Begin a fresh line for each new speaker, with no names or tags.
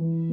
you